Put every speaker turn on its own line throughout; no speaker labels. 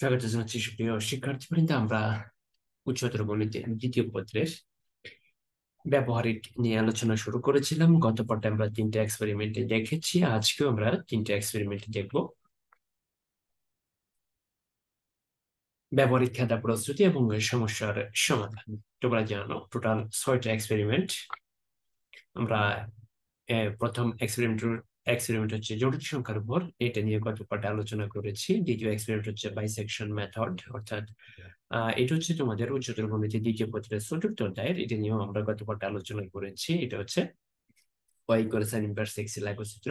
স্বাগত জানাচ্ছি সুপ্রিয় শিক্ষার্থীবৃন্দ আমরা উচ্চতর গণিতের দ্বিতীয় পত্রের ব্যবহারিক নিয়ে আলোচনা শুরু করেছিলাম গত পর্বে আমরা তিনটে এক্সপেরিমেন্টে দেখেছি আজকেও আমরা তিনটে এক্সপেরিমেন্ট দেখব ব্যবহারিক খাতা প্রস্তুতি এবং সমস্যার সমাধান তোমরা জানো টোটাল ছয়টা এক্সপেরিমেন্ট আমরা প্রথম এক্সপেরিমেন্ট এক্সপেরিমেন্ট হচ্ছে জটিল সংখ্যার উপর। এটা নিয়ে গত পার্টে আলোচনা করেছি। দ্বিতীয় এক্সপেরিমেন্ট হচ্ছে বাইসেকশন মেথড অর্থাৎ এটা হচ্ছে তোমাদের উচ্চতর গণিতের দ্বিতীয় পত্রের চতুর্থ অধ্যায়ের। এটা নিয়েও আমরা গত পার্টে আলোচনা করেছি। এটা হচ্ছে ওয়াই সাইন ইনভার্স এক্স লেখচিত্র।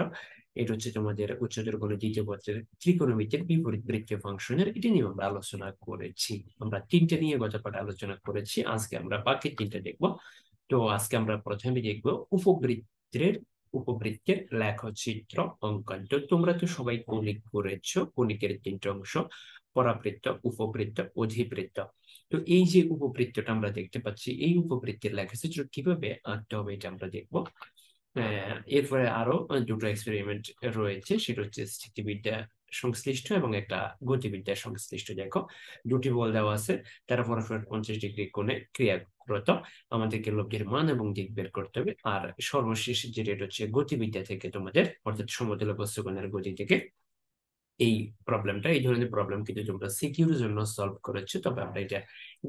এটা হচ্ছে তোমাদের উচ্চতর গণিত দ্বিতীয় পত্রের ত্রিকোণমিতির বিপরীত বৃত্তীয় ফাংশনের। এটা নিয়ে আমরা আলোচনা করেছি। আমরা তিনটে নিয়ে গত পার্টে আলোচনা করেছি। আজকে আমরা বাকি তিনটে দেখব। তো আজকে আমরা প্রথমে দেখব উপবৃত্তের উপবৃত্তের লেখচিত্র অঙ্কন তো তোমরা তো সবাই কৌণিক করেছ, কৌণিকের তিনটে অংশ, পরাবৃত্ত, উপবৃত্ত, অধিবৃত্ত। তো এই যে উপবৃত্তটা আমরা দেখতে পাচ্ছি, এই উপবৃত্তের লেখাচিত্র কীভাবে আঁকতে হবে এটা আমরা দেখব। এরপরে আরও দুটো এক্সপেরিমেন্ট রয়েছে, সেটা হচ্ছে স্থিতিবিদ্যা সংশ্লিষ্ট এবং একটা গতিবিদ্যা সংশ্লিষ্ট। দেখো, দুটি বল দেওয়া আছে, তারা পরস্পর পঞ্চাশ ডিগ্রি কোণে ক্রিয়ারত আমাদেরকে লব্ধের মান এবং দিক বের করতে হবে। আর সর্বশেষ যেটা হচ্ছে গতিবিদ্যা থেকে তোমাদের, অর্থাৎ সমতল বস্তুকণের গতি থেকে এই প্রবলেমটা এই ধরনের প্রবলেম কিন্তু তোমরা সিকিউর জন্য সলভ করেছ। তবে আমরা এটা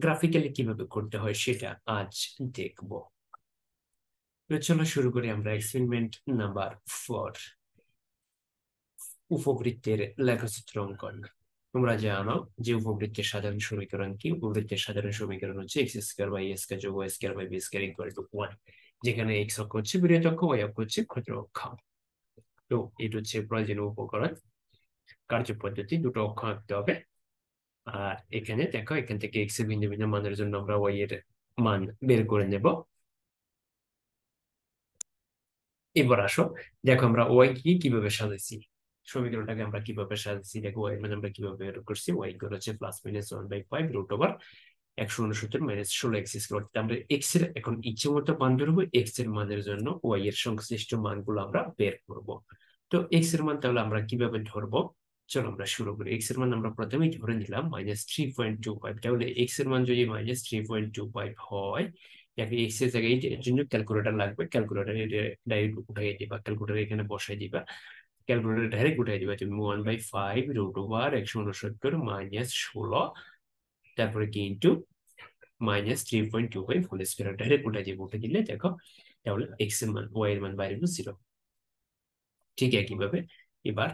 গ্রাফিক্যালি কীভাবে করতে হয় সেটা আজ দেখব। চলো শুরু করি আমরা এক্সপেরিমেন্ট নাম্বার ফোর উপবৃত্তের লেখচিত্র অঙ্কন। তোমরা জানো যে উপবৃত্তের সাধারণ সমীকরণ কি? উপবৃত্তের সাধারণ সমীকরণ হচ্ছে এক্স স্কোয়ার বাই এস যোগ Y square by B square equal to one যেখানে এক্স অক্ষ হচ্ছে বৃহৎ অক্ষ ওয়াই অক্ষ হচ্ছে ক্ষুদ্র অক্ষ। তো এটা হচ্ছে প্রয়োজনীয় উপকরণ, কার্য পদ্ধতি, দুটো অক্ষ আঁকতে হবে। আর এখানে দেখো, এখান থেকে এক্সের ভিন্ন ভিন্ন মানের জন্য আমরা ওয়াই এর মান বের করে নেব। এবার আসো, দেখো আমরা ওয়াই কি কীভাবে সাজাইছি? সমীকরণটাকে আমরা কীভাবে সাজাইছি দেখো ওয়াই মানে আমরা কীভাবে বের করছি ওয়াই করে হচ্ছে plus minus one by five root over একশো উনসত্তর মাইনাস ষোলো এক্স স্কোয়ার আমরা এক্সের এখন ইচ্ছে মতো মান ধরবো এক্সের মানের জন্য ওয়াই এর সংশ্লিষ্ট মানগুলো আমরা বের করব। তো এক্সের মান তাহলে আমরা কীভাবে ধরবো? চলো আমরা শুরু করি। এক্সের মান আমরা প্রথমেই ধরে নিলাম minus three point two five তাহলে এক্সের মান যদি minus three point two five হয় এক্সের জায়গায় এর জন্য ক্যালকুলেটর লাগবে। ক্যালকুলেটর ডাইরেক্ট উঠাই দিবা ক্যালকুলেটর এখানে বসাই দিবা। ক্যালকুলেটর ডাইরেক্ট উঠাই দিবা তুমি। One by five root over একশো উনসত্তর মাইনাস ষোলো, তারপরে কি into minus three point two five whole square direct উঠাই দিবে। উঠে দিলে দেখো, তাহলে এক্সের মান ওয়াই এর মান বাইরে জিরো ঠিক একইভাবে এবার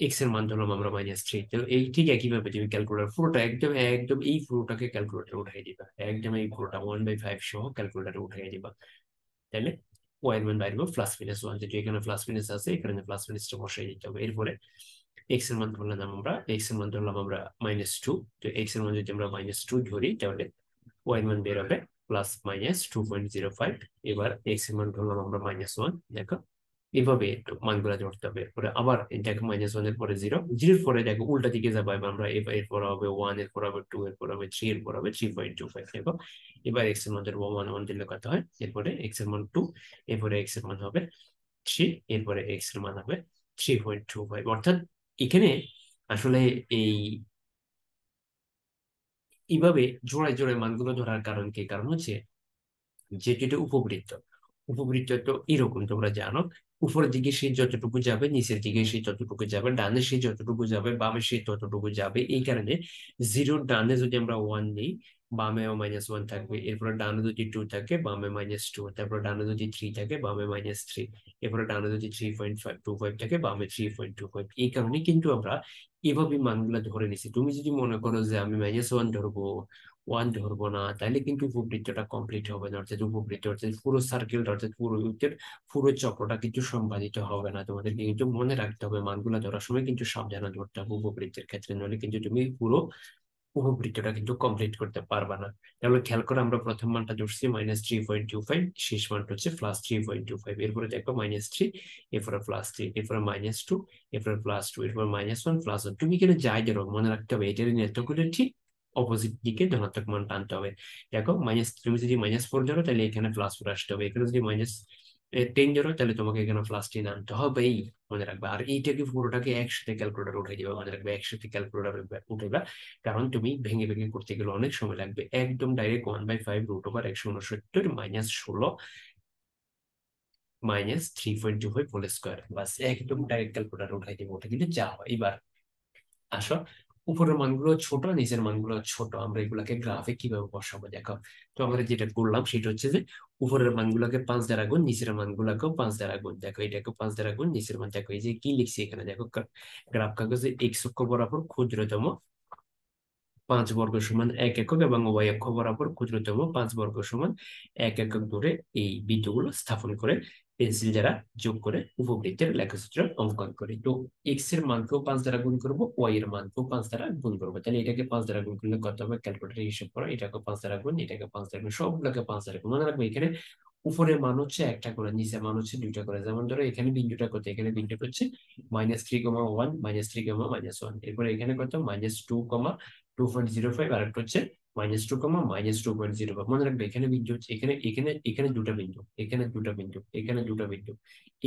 এক্সের মান ধরলাম আমরা মাইনাস থ্রি তো এই ঠিক একইভাবে তুমি ক্যালকুলেটার পুরোটা একদম একদম এই পুরোটাকে ক্যালকুলেটার উঠাই দিবা। একদম এই পুরোটা ওয়ান বাই ফাইভ সহ ক্যালকুলেটার উঠাই দিবা। তাহলে ওয়াই মান প্লাস মাইনাস ওয়ান যেহেতু এখানে প্লাস মাইনাস আছে এখানে প্লাস মাইনাসটা বসাই দিতে হবে এরপরে এক্সের মান ধরলাম আমরা এক্সের মান ধরলাম আমরা মাইনাস টু তো এক্সের মান যদি আমরা মাইনাস টু ধরি তাহলে ওয়াই মান বের হবে plus minus two point zero five এবার এক্সের মান ধরলাম আমরা মাইনাস ওয়ান দেখো একটু মানগুলো ধরতে হবে। এরপরে আবার দেখো মাইনাস ওয়ানের পরে জিরো জিরোর পরে দেখো উল্টা দিকে যাব। আমরা এবার এরপর হবে ওয়ানের পর হবে টু এর পর হবে থ্রি এর পর হবে থ্রি পয়েন্ট টু ফাইভ দেখো, এবার এক্সের মান ওয়ান ওয়ান দিলে কত হয়? এরপরে এক্সের মান টু এরপরে এক্সের মান হবে থ্রি এরপরে এক্সের মান হবে থ্রি পয়েন্ট টু ফাইভ অর্থাৎ এখানে আসলে এই এইভাবে জোড়ায় জোড়ায় মানগুলো ধরার কারণ কি? কারণ হচ্ছে যেটা উপবৃত্ত উপবৃত্ত তো এরকম তোমরা জানো। উপরের দিকে সে যতটুকু যাবে, নিচের দিকে সে ততটুকু যাবে, ডানে সে যতটুকু যাবে, বামে সে ততটুকু যাবে। এই কারণে জিরো ডানে যদি আমরা ওয়ান নিই বামেও মাইনাস ওয়ান থাকবে, এরপরে ডানে যদি টু থাকে, বামে মাইনাস টু তারপরে ডানে যদি থ্রি থাকে, বামে মাইনাস থ্রি এরপরে ডানে যদি three point five two five থাকে, বামে থ্রি পয়েন্ট টু ফাইভ এই কারণে কিন্তু আমরা এভাবে মানগুলো ধরে নিছি। তুমি যদি মনে করো যে আমি মাইনাস ওয়ান ধরবো ওয়ান ধরবো না তাহলে কিন্তু উপবৃত্তটা কমপ্লিট হবে না। অর্থাৎ উপবৃত্ত, অর্থাৎ পুরো সার্কেল অর্থাৎ পুরো পুরো চক্রটা কিন্তু সম্পাদিত হবে না তোমাদেরকে কিন্তু মনে রাখতে হবে, মানগুলো ধরার সময় কিন্তু সাবধানে ধরতে হবে উপবৃত্তের ক্ষেত্রে নলে কিন্তু তুমি পুরো উপবৃত্তটা কিন্তু কমপ্লিট করতে পারবা না। তাহলে খেয়াল করে আমরা প্রথম মানটা ধরছি minus three point two five শেষ মানটা হচ্ছে plus three point two five এরপরে দেখো মাইনাস থ্রি এরপরে প্লাস থ্রি এরপরে মাইনাস টু এরপরে প্লাস টু এরপরে মাইনাস ওয়ান প্লাস ওয়ান তুমি কিন্তু যাই ধরো, মনে রাখতে হবে এটার নেতগুলো ঠিক অপোজিট দিকে ধনাত্মক মান টানতে হবে। দেখো মাইনাস তুমি যদি মাইনাস ফোর ধরো, তাহলে এখানে প্লাস ফোর আসতে হবে। এখানে যদি মাইনাস টেন ধরো, তাহলে তোমাকে এখানে প্লাস টেন আনতে হবেই মনে রাখবে। আর এইটাকে পুরোটাকে একসাথে ক্যালকুলেটার উঠে দিবে, মনে রাখবে। একসাথে ক্যালকুলেটার উঠেবা কারণ তুমি ভেঙে ভেঙে করতে গেলে অনেক সময় লাগবে। একদম direct one by five root over একশো উনসত্তর মাইনাস ষোলো minus three point two five whole square বাস একদম ডাইরেক্ট ক্যালকুলেটার উঠাই দিবে, ওটা কিন্তু যা হয়। এবার আসো। উপরের মানগুলো ছোট, নিচের মানগুলো ছোট। আমরা এগুলাকে গ্রাফে কীভাবে বসাবো, দেখো? তো আমরা যেটা করলাম সেটা হচ্ছে যে, উপরের মানগুলোকে পাঁচ দ্বারা গুণ, নিচের মানগুলোকেও পাঁচ দ্বারা গুণ। দেখো এটাকে পাঁচ দ্বারা গুণ, নিচের মান, দেখো, এই যে কি লিখছি এখানে? দেখো গ্রাফ কাগজে এক্স অক্ষ বরাবর ক্ষুদ্রতম পাঁচ বর্গ সমান এক একক এবং ওয়াই অক্ষ বরাবর ক্ষুদ্রতম পাঁচ বর্গ সমান এক একক দূরে এই বিন্দুগুলো স্থাপন করে পেন্সিল দ্বারা যোগ করে উপবৃত্তের লেখচিত্র অঙ্কন করি তো এক্সের মানকেও পাঁচ দ্বারা গুণ করব ওয়াই এর মানকেও পাঁচ দ্বারা গুণ করব তাহলে এটাকে পাঁচ দ্বারা গুণ করলে কত হবে ক্যালকুলেটার হিসাব করো এটাকে পাঁচ দ্বারা গুণ এটাকে পাঁচ দ্বারা গুণ সবগুলোকে পাঁচ দ্বারা গুণ মনে রাখব এখানে উপরের মান হচ্ছে একটা করে নিচে মান হচ্ছে দুইটা করে যেমন ধরো এখানে বিন্দুটা কত এখানে বিন্দুটা হচ্ছে minus three comma one minus three comma minus one এরপরে এখানে কত minus two comma two point zero five আর একটা হচ্ছে minus two comma minus two point zero মনে রাখবে, এখানে বিন্দু হচ্ছে এখানে এখানে এখানে দুটা বিন্দু, এখানে দুটা বিন্দু, এখানে দুটা বিন্দু,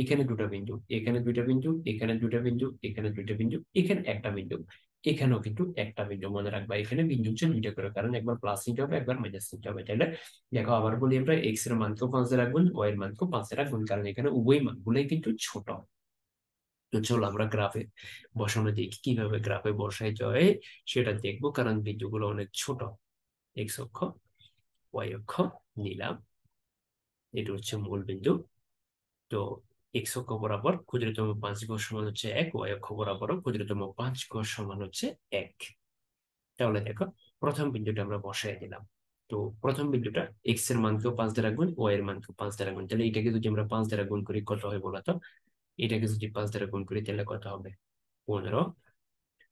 এখানে দুটা বিন্দু, এখানে দুইটা বিন্দু, এখানে দুটা বিন্দু, এখানে দুইটা বিন্দু, এখানে একটা বিন্দু, এখানেও কিন্তু একটা বিন্দু। মনে রাখবা, এখানে বিন্দু হচ্ছে দুইটা করে, কারণ একবার প্লাস নিতে হবে, একবার মাইনাস নিতে হবে তাহলে দেখো আবার বলি আমরা এক্সের মানকেও পাঁচে রাখবেন ওয়াই এর মানকেও পাঁচে রাখবেন কারণ এখানে উভয় মানগুলোই কিন্তু ছোট। তো চলো আমরা গ্রাফে বসানো দেখি, কীভাবে গ্রাফে বসাই যায় সেটা দেখব, কারণ বিন্দুগুলো অনেক ছোট। এক্স অক্ষ ওয়াই অক্ষ নিলাম। এটা হচ্ছে মূল বিন্দু। তো এক্স অক্ষ বরাবর ক্ষুদ্রতম পাঁচ গজ সমান হচ্ছে এক ওয়াই অক্ষ বরাবর ক্ষুদ্রতম পাঁচ গজ সমান হচ্ছে এক। তাহলে দেখো, প্রথম বিন্দুটা আমরা বসাই দিলাম। তো প্রথম বিন্দুটা এক্সের মানকেও পাঁচ দ্বারা গুণ ওয়াই এর মানকেও পাঁচ দ্বারা গুণ। তাহলে এটাকে যদি আমরা পাঁচ দ্বারা গুণ করি, কত হয় বলতো? এটাকে যদি পাঁচ দ্বারা গুণ করি, তাহলে কত হবে? পনেরো।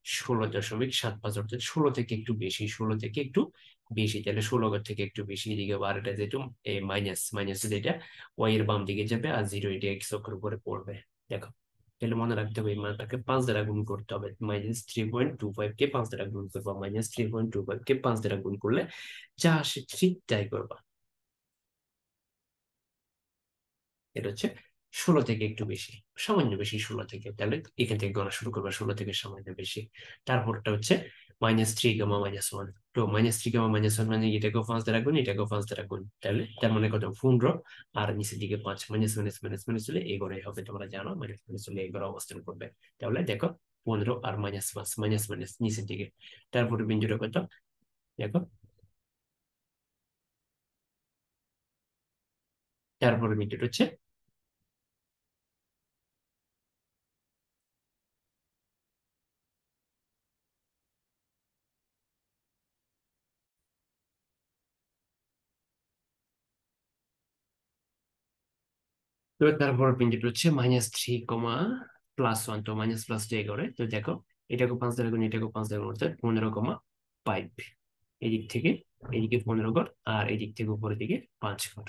ষোলো দশমিক সাত পাঁচ অর্থাৎ ষোলো থেকে একটু বেশি, ষোলো থেকে একটু বেশি, তাহলে ষোলো থেকে একটু বেশি এদিকে বারোটা যেহেতু মাইনাস মাইনাস যেটা ওয়াই এর বাম দিকে যাবে আর জিরো এটা এক্স অক্ষের উপরে পড়বে। দেখো, তাহলে মনে রাখতে হবে এই মানটাকে পাঁচ দ্বারা গুণ করতে হবে। Minus three point two five কে পাঁচ দ্বারা গুণ করবা minus three point two five কে পাঁচ দ্বারা গুণ করলে যা আসে ঠিক তাই করবা। এটা হচ্ছে ষোলো থেকে একটু বেশি, সামান্য বেশি ষোলো থেকে, তাহলে এখান থেকে গণা শুরু করবা, ষোলো থেকে সামান্য বেশি। তারপরটা হচ্ছে minus three gamma minus one তো minus three gamma minus one মানে এটাকেও পাঁচ দ্বারা গুণ এটাকেও পাঁচ দ্বারা গুণ তাহলে তার মানে কত? পনেরো আর নিচের দিকে পাঁচ। মাইনাস মাইনাস মাইনাস মাইনাস হলে এগোরাই হবে, তোমরা জানো। মাইনাস মাইনাস হলে এগোরা অবস্থান করবে। তাহলে দেখো, পনেরো আর মাইনাস পাঁচ, মাইনাস মাইনাস নিচের দিকে। তারপরে বিন্দুটা কত? দেখো। তারপরে বিন্দুটা হচ্ছে তো তারপর বিন্দুটা হচ্ছে minus three comma plus one তো মাইনাস প্লাস টু করে তো দেখো এটাকে পাঁচ দ্বারা গুণ এটাকে পাঁচ দ্বারা গুণ, অর্থাৎ পনেরো কমা ফাইভ এদিক থেকে, এদিকে পনেরো ঘর, আর এদিক থেকে উপরের দিকে পাঁচ ঘর।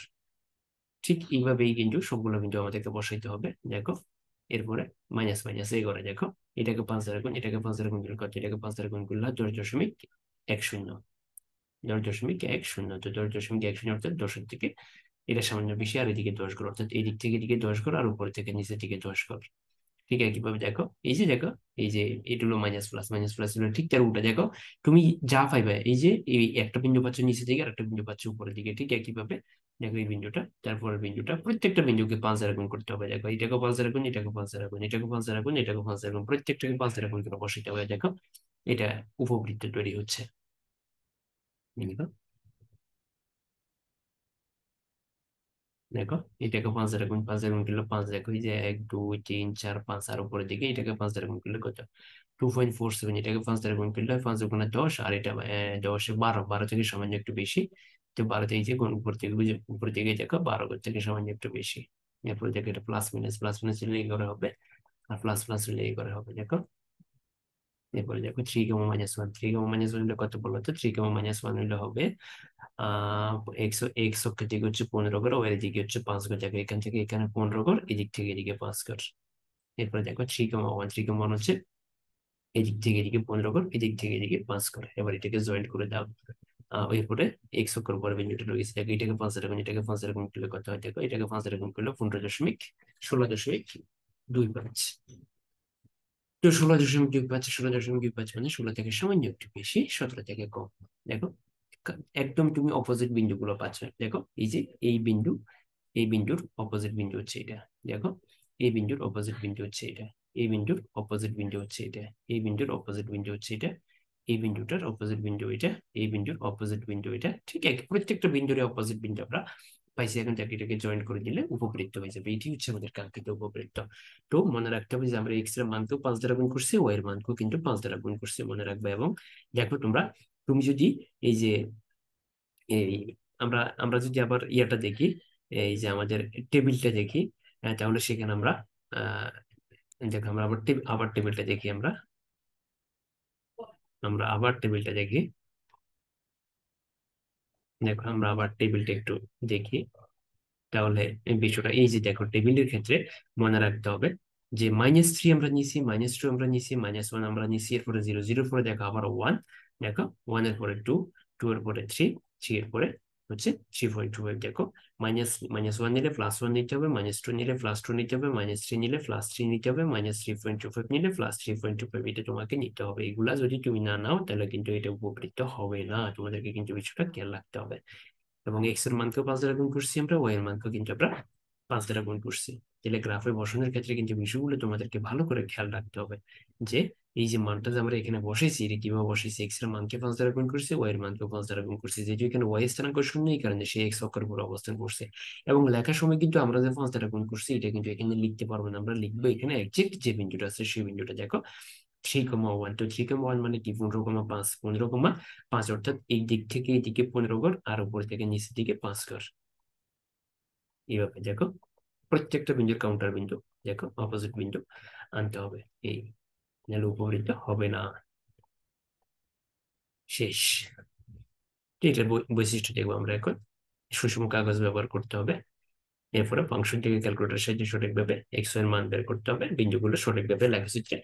ঠিক এইভাবেই কিন্তু সবগুলো কিন্তু আমাদেরকে বসাইতে হবে, দেখো। এরপরে মাইনাস মাইনাস এই করে দেখো এটাকে পাঁচ দ্বারা গুণ, এটাকে পাঁচ দ্বারা গুণ করলে কত এটাকে পাঁচ দ্বারা গুণ করলে দশ দশমিক এক শূন্য। দশ দশমিক এক শূন্য, তো দশ দশমিক এক শূন্য, অর্থাৎ দশের থেকে এটা সামান্য বেশি, আর এদিকে দশ ঘর, অর্থাৎ এই দিক থেকে এদিকে দশ ঘর, আর উপর থেকে নিচের দিকে দশ ঘর। ঠিক আছে কীভাবে দেখো, এই যে দেখো, এই যে এটা হলো মাইনাস প্লাস মাইনাস প্লাস হলো ঠিক তার উল্টা। দেখো, তুমি যা পাইবে, এই যে এই একটা বিন্দু পাচ্ছ নিচে দিকে আর একটা বিন্দু পাচ্ছ উপরের দিকে, ঠিক একইভাবে দেখো এই বিন্দুটা তারপরের বিন্দুটা, প্রত্যেকটা বিন্দুকে পাঁচ গুণ করতে হবে। দেখো, এটাকে পাঁচ গুণ, এটাকে পাঁচ গুণ, এটাকে পাঁচ দ্বারা গুণ, এটাকে পাঁচ গুণ, প্রত্যেকটাকে পাঁচ গুণ করে বসাইতে হবে। দেখো, এটা উপবৃত্ত তৈরি হচ্ছে। দেখো, এটাকে পাঁচ দ্বারা গুণ পাঁচ দ্বারা গুণ করলে পাঁচ দেখো যে এক, দুই, তিন, চার, পাঁচ, আর উপরের দিকে এটাকে পাঁচ দ্বারা গুণ করলে কত? টু পয়েন্ট ফোর সেভেন এটাকে পাঁচ দ্বারা গুণ করলে পাঁচ গুণে দশ, আর এটা দশে বারো বারো থেকে সামান্য একটু বেশি। তো বারো থেকে যে উপর থেকে উপর থেকে দেখো বারো থেকে সামান্য একটু বেশি। এরপর দেখো এটা প্লাস মাইনাস প্লাস মাইনাস হলে এই করে হবে, আর প্লাস প্লাস হলে এই করে হবে, দেখো। এরপরে দেখো three gamma minus one three gamma minus one কত বলল তো থ্রি গামা মাইনাস ওয়ান হলে হবে একশো অক্ষের দিকে হচ্ছে পনেরো হচ্ছে পাঁচ এখান থেকে এখানে পনেরো এদিক থেকে এদিকে এরপরে দেখো এদিক থেকে এদিকে পনেরো এদিক থেকে এদিকে এবার এটাকে জয়েন্ট করে এরপরে এটাকে হয়? দেখো এটাকে পনেরো দশমিক ষোলো দশমিক দুই পাঁচ। তো ষোলো দশমিক দুই পাঁচ, ষোলো দশমিক দুই পাঁচ মানে ষোলো থেকে সামান্য একটু বেশি সতেরো থেকে কম। দেখো একদম তুমি অপোজিট বিন্দুগুলো পাচ্ছ। দেখো, এই যে এই বিন্দু এই বিন্দুর অপোজিট বিন্দু হচ্ছে এটা। দেখো, এই বিন্দুর অপোজিট বিন্দু হচ্ছে এটা। এই বিন্দুর অপোজিট বিন্দু হচ্ছে এটা। এই বিন্দুর অপোজিট বিন্দু হচ্ছে এটা। এই বিন্দুটার অপোজিট বিন্দু এটা। এই বিন্দুর অপোজিট বিন্দু এটা। ঠিক আছে প্রত্যেকটা বিন্দুর অপোজিট বিন্দু আমরা পাইছি। এখন চাকরিটাকে জয়েন করে দিলে উপবৃত্ত হয়ে যাবে। এটি হচ্ছে আমাদের কাঙ্ক্ষিত উপবৃত্ত। তো মনে রাখতে হবে যে আমরা এক্সের মানকেও পাঁচ দ্বারা গুণ করছি ওয়াই এর মানকেও কিন্তু পাঁচ দ্বারা গুণ করছি। মনে রাখবে এবং দেখো তোমরা তুমি যদি এই যে, এই আমরা আমরা যদি আবার ইয়াটা দেখি, এই যে আমাদের টেবিলটা দেখি তাহলে সেখানে আমরা দেখো আমরা আবার আবার টেবিলটা দেখি আমরা। আমরা আবার টেবিলটা দেখি। দেখো আমরা আবার টেবিলটা একটু দেখি। তাহলে বিষয়টা, এই যে দেখো টেবিলের ক্ষেত্রে মনে রাখতে হবে যে মাইনাস থ্রি আমরা নিছি মাইনাস টু আমরা নিছি মাইনাস ওয়ান আমরা নিছি এরপরে জিরো জিরো পরে দেখো আবার ওয়ান দেখো ওয়ানের পরে টু টু এর পরে থ্রি থ্রি এর পরে হচ্ছে থ্রি পয়েন্ট টু দেখো মাইনাস মাইনাস ওয়ান নিলে প্লাস ওয়ান নিতে হবে মাইনাস টু নিলে প্লাস টু নিতে হবে মাইনাস থ্রি নিলে প্লাস থ্রি নিতে হবে minus three point two five নিলে plus three point two five এটা তোমাকে নিতে হবে। এগুলা যদি তুমি না নাও, তাহলে কিন্তু এটা উপকৃত হবে না। তোমাদেরকে কিন্তু বিষয়টা খেয়াল রাখতে হবে। এবং এক্সের মানকেও পাঁচ দ্বারা গুণ করছি আমরা ওয়াই এর মানকেও কিন্তু আমরা পাঁচ দ্বারা গুণ করছি। তাহলে গ্রাফে বসানোর ক্ষেত্রে কিন্তু বিষয়গুলো তোমাদেরকে ভালো করে খেয়াল রাখতে হবে। যে এই যে মানটা যে আমরা এখানে বসেছি এটা কীভাবে বসেছি এক্সের মানকে পাঁচ দ্বারা গুণ করছি ওয়াই এর মানকে পাঁচ দ্বারা গুণ করছি। যেহেতু এখানে ওয়াই স্থানাঙ্ক শূন্য, এই কারণে সেই এক্স অক্ষর উপর অবস্থান করছে। এবং লেখার সময় কিন্তু আমরা যে পাঁচ দ্বারা গুণ করছি, এটা কিন্তু এখানে লিখতে পারব না। আমরা লিখব এখানে একজেক্ট যে বিন্দুটা আছে, সেই বিন্দুটা, দেখো। থ্রি কমা ওয়ান তো থ্রি কমা ওয়ান মানে কি? পনেরো কমা পাঁচ, পনেরো কমা পাঁচ অর্থাৎ এই দিক থেকে এই দিকে পনেরো ঘর, আর উপর থেকে নিচের দিকে পাঁচ ঘর। এইভাবে, দেখো। প্রত্যেকটা বিন্দুর কাউন্টার বিন্দু, দেখো অপোজিট বিন্দু আনতে হবে। এই নাহলে উপবৃত্ত হবে না। শেষ। এটার বৈশিষ্ট্য দেখব আমরা এখন। সুষম কাগজ ব্যবহার করতে হবে। এরপরে ফাংশনটিকে ক্যালকুলেটার সাহায্যে সঠিকভাবে এক্সের মান বের করতে হবে। বিন্দুগুলো সঠিকভাবে লেখাচিত্রে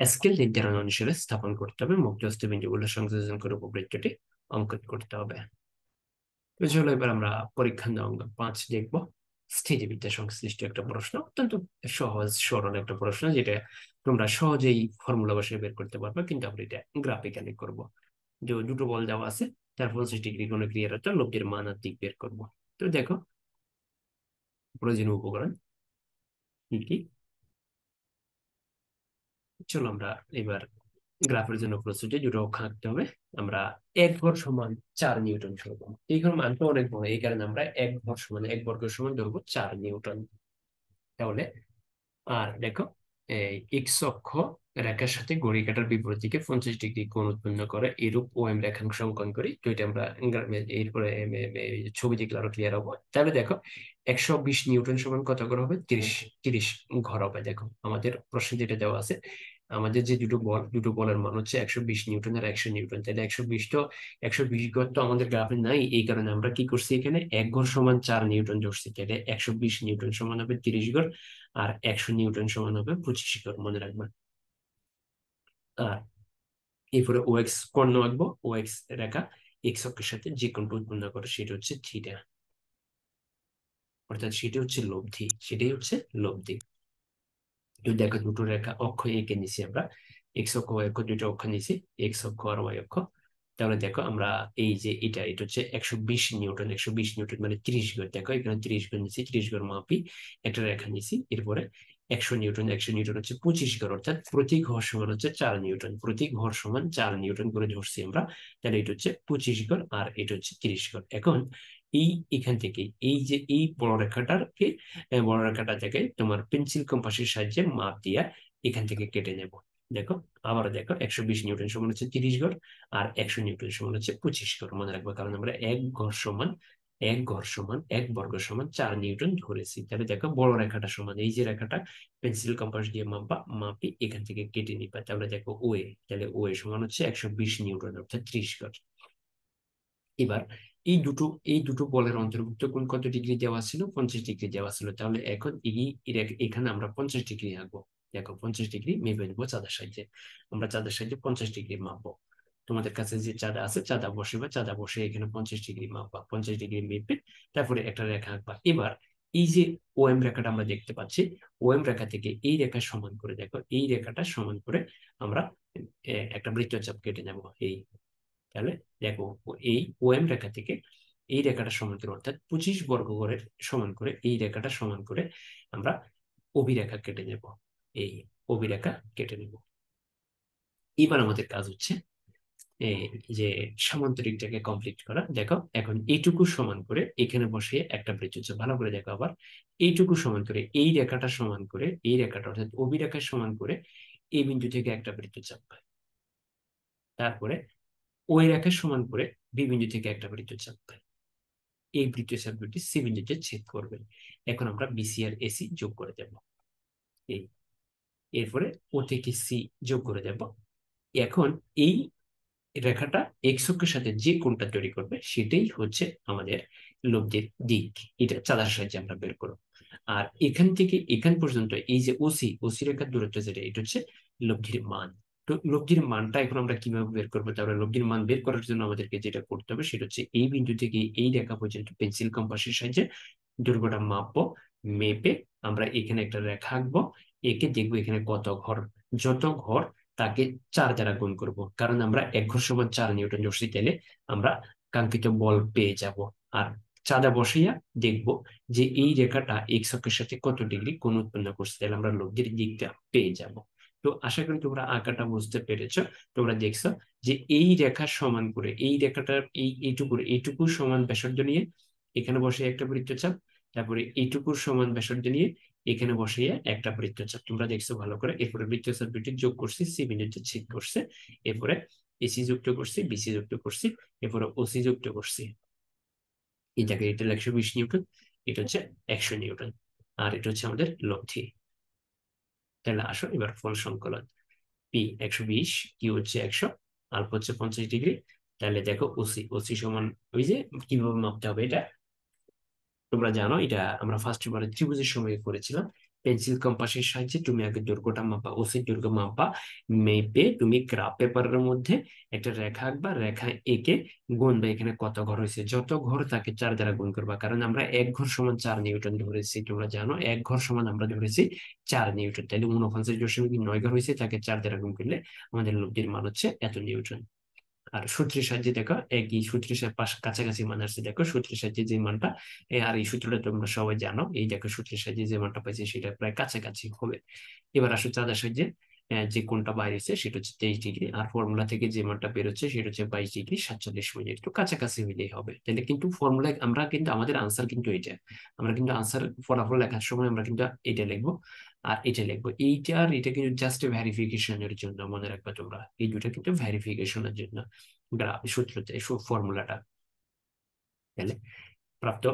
স্কেল নির্ধারণ অনুসারে স্থাপন করতে হবে। মুক্তস্থ বিন্দুগুলো সংযোজন করে উপবৃত্তটি অঙ্কন করতে হবে। চলো এবার আমরা পরীক্ষা অঙ্ক পাঁচ দেখব। স্থিতিবিদ্যা সংশ্লিষ্ট একটা প্রশ্ন, অত্যন্ত সহজ, সরল একটা প্রশ্ন, যেটা তোমরা সহজেই ফর্মুলা বসে বের করতে পারবে, কিন্তু আমরা এটা গ্রাফিক্যালি করব। যে দুটো বল দেওয়া আছে, তার পঞ্চাশ ডিগ্রি কোনো ক্রিয়ার অর্থাৎ লব্ধের মান আর দিক বের করব। তো দেখো, প্রয়োজনীয় উপকরণ কি কি? চলো আমরা এবার গ্রাফের জন্য প্রস্তুতি দুটো অক্ষ আঁকতে হবে। আমরা এক ভর সমান চার নিউটন ধরবো এইখানে মানটা অনেক বড়। এই কারণে আমরা এক ভর সমান, এক বর্গ সমান ধরবো চার নিউটন। তাহলে, আর দেখো, এই এক্স অক্ষ রেখার সাথে ঘড়ি কাটার বিপরীত পঞ্চাশ ডিগ্রি কোণ উৎপন্ন করে, এরূপ ও এম রেখাংশ অঙ্কন করি তো এটা আমরা এরপরে ছবি দেখলে আরও ক্লিয়ার হব। তাহলে দেখো, একশো বিশ নিউটন সমান কত করে হবে? তিরিশ তিরিশ ঘর হবে। দেখো, আমাদের প্রশ্ন যেটা দেওয়া আছে আমাদের যে দুটো বল, দুটো বলের মান হচ্ছে একশো বিশ নিউটন আর একশো নিউটন। তাহলে একশো বিশ তো, একশো বিশ ঘর তো আমাদের গ্রাফে নাই। এই কারণে আমরা কি করছি এখানে? এক ঘর সমান চার নিউটন ধরছি। তাহলে একশো বিশ নিউটন সমান হবে তিরিশ ঘর আর একশো নিউটন সমান হবে পঁচিশ ঘর মনে রাখবেন আর এরপরে ও এক্স কর্ণ আঁকবো। ও এক্স রেখা এক্স অক্ষের সাথে যে কোনটা উৎপন্ন করে, সেটা হচ্ছে থিটা। অর্থাৎ সেটা হচ্ছে লব্ধি। সেটাই হচ্ছে লব্ধি। দেখো দুটো রেখা অক্ষ এঁকে নিছি আমরা এক্স অক্ষ ওয়াই অক্ষ দুটো অক্ষ নিছি এক্স অক্ষ আর ওয়াই অক্ষ তাহলে দেখো আমরা এই যে এটা এটা হচ্ছে একশো বিশ নিউটন, একশো বিশ নিউটন মানে ত্রিশ ঘর। দেখো এখানে ত্রিশ ঘর নিছি ত্রিশ ঘর মাপি, একটা রেখা নিছি, এরপরে একশো নিউটন একশো নিউটন হচ্ছে পঁচিশ ঘর, অর্থাৎ প্রতি ঘর সমান হচ্ছে চার নিউটন, প্রতি ঘর সমান চার নিউটন করে ধরছি আমরা। তাহলে এটা হচ্ছে পঁচিশ ঘর আর এটা হচ্ছে ত্রিশ ঘর। এখন এই এখান থেকে, এই যে, এই বড় রেখাটাকে বড় রেখাটা থেকে তোমার পেন্সিল কম্পাসের সাহায্যে মাপ দিয়া এখান থেকে কেটে নেব। দেখো আবার দেখো, একশো বিশ নিউটন সমান হচ্ছে তিরিশ ঘর আর একশো নিউটন সমান হচ্ছে পঁচিশ ঘর। মনে রাখব, কারণ আমরা এক ঘর সমান, এক ঘর সমান, এক বর্গ সমান চার নিউটন ধরেছি। তাহলে দেখো, বড় রেখাটা সমান, এই যে রেখাটা পেন্সিল কম্পাস দিয়ে মাপবা, মাপি এখান থেকে কেটে নিবা। তাহলে দেখো ওয়ে তাহলে ওয়ে সমান হচ্ছে একশো বিশ নিউটন, অর্থাৎ ত্রিশ ঘর। এবার এই দুটো এই দুটো বলের অন্তর্ভুক্ত কোন কত ডিগ্রি দেওয়া ছিল? পঞ্চাশ ডিগ্রি দেওয়া ছিল। তাহলে এখন এখানে আমরা পঞ্চাশ ডিগ্রি আঁকবো। দেখো, পঞ্চাশ ডিগ্রি মেপে নেব চাঁদের সাহায্যে। আমরা চাঁদের সাহায্যে পঞ্চাশ ডিগ্রি মাপবো। তোমাদের কাছে যে চাঁদা আছে, চাঁদা বসে বা চাঁদা বসে এখানে পঞ্চাশ ডিগ্রি মাপবা। পঞ্চাশ ডিগ্রি মেপে তারপরে একটা রেখা আঁকবা। এবার এই যে ওএম রেখাটা আমরা দেখতে পাচ্ছি ওএম রেখা থেকে এই রেখা সমান করে দেখো। এই রেখাটা সমান করে আমরা একটা বৃত্তচাপ কেটে নেব। এই তাহলে দেখো এই ওএম রেখা থেকে এই রেখাটা সমান করে অর্থাৎ পঁচিশ বর্গ করে সমান করে এই রেখাটা সমান করে আমরা অভিরেখা কেটে নেব। এই অভিরেখা কেটে নেব। এবার আমাদের কাজ হচ্ছে যে সামান্তরিকটাকে কমপ্লিট করা। দেখো, এখন এইটুকু সমান করে এখানে বসে একটা বৃত্তচাপ ভালো করে দেখো আবার। এইটুকু সমান করে এই রেখাটা সমান করে, এই রেখাটা অর্থাৎ অভিরেখা সমান করে এই বিন্দু থেকে একটা বৃত্তচাপ পায় তারপরে ওই রেখার সমান করে বি বিন্দু থেকে একটা বৃত্তচাপ পায় এই বৃত্তচাপ দুটি সি বিন্দুতে ছেদ করবে। এখন আমরা বিসি আর এসি যোগ করে দেব। এই। এরপরে ও থেকে সি যোগ করে দেব। এখন এই রেখাটা এক্স অক্ষের সাথে যে কোনটা তৈরি করবে, সেটাই হচ্ছে আমাদের লব্ধির দিক। এটা চাঁদার সাহায্যে আমরা বের করব। আর এখান থেকে এখান পর্যন্ত এই যে ওসি ওসি রেখার দূরত্ব যেটা, এটা হচ্ছে লব্ধির মান। লব্ধির মানটা এখন আমরা কীভাবে বের করব? তাহলে লব্ধির মান বের করার জন্য আমাদেরকে যেটা করতে হবে সেটা হচ্ছে এই বিন্দু থেকে এই রেখা পর্যন্ত পেন্সিল কম্পাসের সাহায্যে দৈর্ঘ্যটা মাপবো, মেপে আমরা এখানে একটা রেখা আঁকবো, একে দেখব এখানে কত ঘর। যত ঘর তাকে চার দ্বারা গুণ করব। কারণ আমরা এক ঘর সমান চার নিউটন ধরছি, তাহলে আমরা কাঙ্ক্ষিত বল পেয়ে যাব। আর চাঁদা বসাইয়া দেখব যে এই রেখাটা এক্স অক্ষের সাথে কত ডিগ্রি কোন উৎপন্ন করছে, তাহলে আমরা লব্ধির দিকটা পেয়ে যাব। তো আশা করি তোমরা আঁকাটা বুঝতে পেরেছ। তোমরা দেখছ যে এই রেখা সমান করে, এই রেখাটা, এই, এইটুকু এইটুকু সমান ব্যাসার্ধ নিয়ে এখানে বসে একটা বৃত্তচাপ, তারপরে এইটুকুর সমান ব্যাসার্ধ নিয়ে এখানে বসিয়ে একটা বৃত্তচাপ। তোমরা দেখছ ভালো করে। এরপরে বৃত্তচাপ দুটি যোগ করছি, সি বিন্দুতে ছেদ করছে। এরপরে এসি যুক্ত করছি বিসি যুক্ত করছি, এরপরে ওসি যুক্ত করছি। জায়গায় এটা একশো বিশ নিউটন, এটা হচ্ছে একশো নিউটন, আর এটা হচ্ছে আমাদের লব্ধি। তাহলে আসো এবার ফল সংকলন। পি একশো বিশ কিউ হচ্ছে একশো, আলফ হচ্ছে পঞ্চাশ ডিগ্রি। তাহলে দেখো ওসি ওসি সমান ওই যে কীভাবে মাপতে হবে এটা? তোমরা জানো, এটা আমরা ফার্স্ট বারে ত্রিভুজের সময় করেছিলাম। পেন্সিল কম্পাসের সাহায্যে তুমি আগে দৈর্ঘ্যটা মাপা ওসির দৈর্ঘ্য মাপা মেপে তুমি গ্রাফ পেপারের মধ্যে একটা রেখা আঁকবা রেখা এঁকে গুনবে এখানে কত ঘর হয়েছে যত ঘর তাকে চার দ্বারা গুণ করবা কারণ আমরা এক ঘর সমান চার নিউটন ধরেছি তোমরা জানো এক ঘর সমান আমরা ধরেছি চার নিউটন তাহলে উনপঞ্চাশ দশমিক নয় ঘর হয়েছে তাকে চার দ্বারা গুণ করলে আমাদের লব্ধির মান হচ্ছে এত নিউটন আর সূত্রের সাহায্যে দেখো একই সূত্রের কাছাকাছি মান আসছে দেখো, সূত্রের সাহায্যে যে মানটা আর এই সূত্রটা তোমরা সবাই জানো, এই দেখো সূত্রের সাহায্যে যে মানটা পাইছে সেটা প্রায় কাছাকাছি হবে। এবার আসো চাঁদার সাহায্যে যে কোনটা বাইরেছে সেটা হচ্ছে তেইশ ডিগ্রি, আর ফর্মুলা থেকে যে মানটা বেরোচ্ছে সেটা হচ্ছে বাইশ ডিগ্রি, সাতচল্লিশ মিনিট, একটু কাছাকাছি হইলেই হবে। তাহলে কিন্তু ফর্মুলা আমরা কিন্তু, আমাদের আনসার কিন্তু এটা আমরা কিন্তু আনসার ফলাফল লেখার সময় আমরা কিন্তু এটা লিখব। আর এটা লিখব। এইটা আর এটা কিন্তু জাস্ট ভ্যারিফিকেশনের জন্য মনে রাখবে তোমরা। এই দুটা কিন্তু ভ্যারিফিকেশনের জন্য। সূত্রতে ফর্মুলাটা তাহলে, প্রাপ্ত